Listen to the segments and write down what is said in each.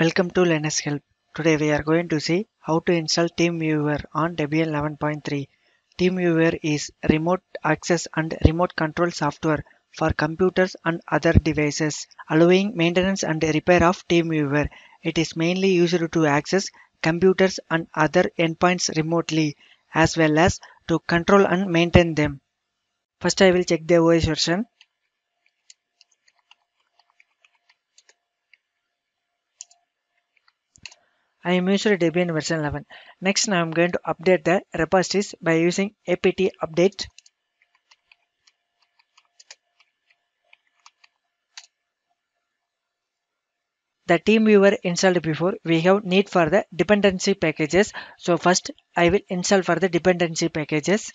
Welcome to Linux Help. Today we are going to see how to install TeamViewer on Debian 11.3. TeamViewer is remote access and remote control software for computers and other devices, allowing maintenance and repair of TeamViewer. It is mainly used to access computers and other endpoints remotely, as well as to control and maintain them. First I will check the OS version. I am using Debian version 11. Next, I am going to update the repositories by using apt update. The TeamViewer installed before, we have need for the dependency packages. So first, I will install for the dependency packages.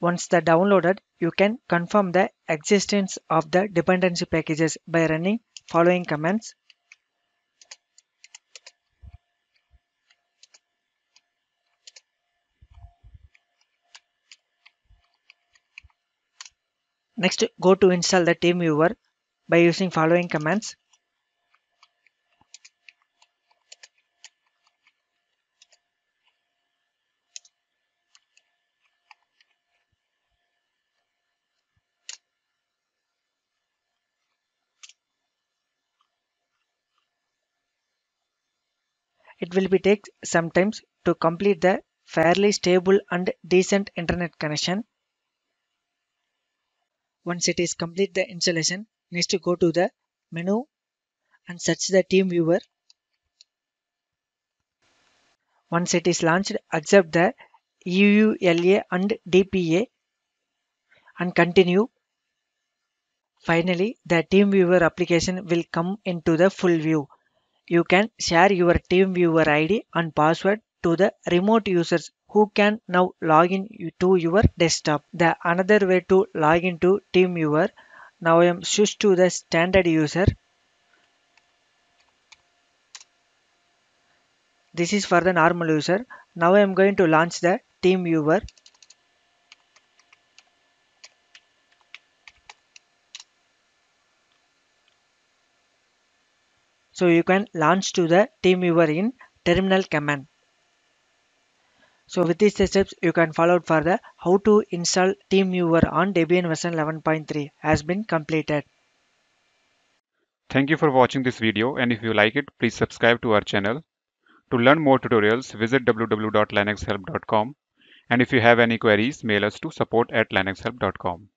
Once the downloaded, you can confirm the existence of the dependency packages by running following commands. Next, go to install the TeamViewer by using following commands. It will be take some time to complete the fairly stable and decent internet connection. Once it is complete the installation, next to go to the menu and search the TeamViewer. Once it is launched, accept the EULA and DPA and continue. Finally, the TeamViewer application will come into the full view. You can share your TeamViewer ID and password to the remote users who can now log in to your desktop. The another way to log into TeamViewer. Now I am switched to the standard user. This is for the normal user. Now I am going to launch the TeamViewer. So you can launch to the TeamViewer in terminal command. So with these steps you can follow for the how to install TeamViewer on Debian version 11.3 has been completed. Thank you for watching this video and if you like it please subscribe to our channel. To learn more tutorials visit www.linuxhelp.com and if you have any queries mail us to support at linuxhelp.com.